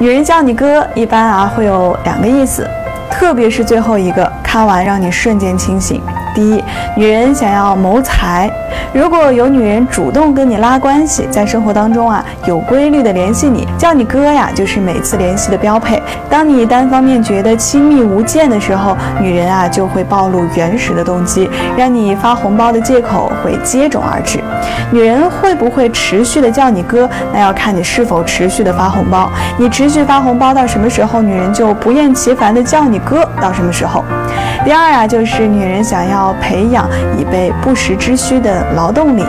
女人叫你哥，一般啊会有两个意思，特别是最后一个，看完让你瞬间清醒。第一，女人想要谋财。如果有女人主动跟你拉关系，在生活当中啊有规律的联系你，叫你哥呀，就是每次联系的标配。当你单方面觉得亲密无间的时候，女人啊就会暴露原始的动机，让你发红包的借口会接踵而至。女人会不会持续的叫你哥，那要看你是否持续的发红包。你持续发红包到什么时候，女人就不厌其烦的叫你哥到什么时候。第二啊，就是女人想要培养以备不时之需的劳动力。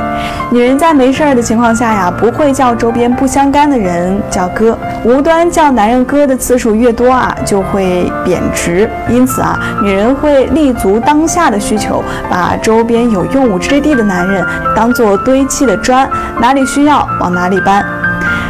女人在没事儿的情况下呀，不会叫周边不相干的人叫哥。无端叫男人哥的次数越多啊，就会贬值。因此啊，女人会立足当下的需求，把周边有用武之地的男人当做堆砌的砖，哪里需要往哪里搬。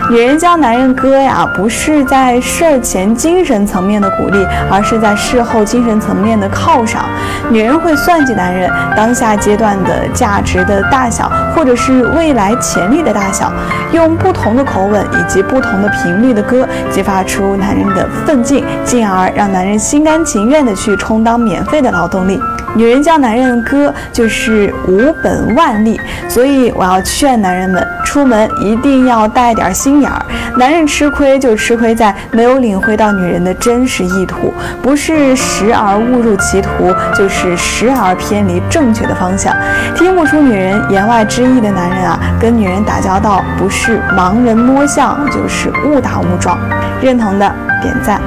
女人叫男人哥呀，不是在事前精神层面的鼓励，而是在事后精神层面的犒赏。女人会算计男人当下阶段的价值的大小，或者是未来潜力的大小，用不同的口吻以及不同的频率的歌，激发出男人的奋进，进而让男人心甘情愿的去充当免费的劳动力。女人叫男人哥就是无本万利，所以我要劝男人们出门一定要带点心眼儿。男人吃亏就吃亏在没有领会到女人的真实意图，不是时而误入歧途，就是时而偏离正确的方向。听不出女人言外之意的男人啊，跟女人打交道不是盲人摸象，就是误打误撞。认同的点赞。